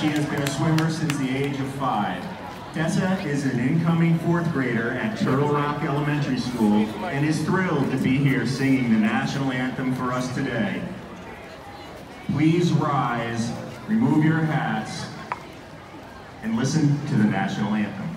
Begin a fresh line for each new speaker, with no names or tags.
she has been a swimmer since the age of five. Tessa is an incoming fourth grader at Turtle Rock Elementary School and is thrilled to be here singing the national anthem for us today. Please rise, remove your hats, and listen to the national anthem.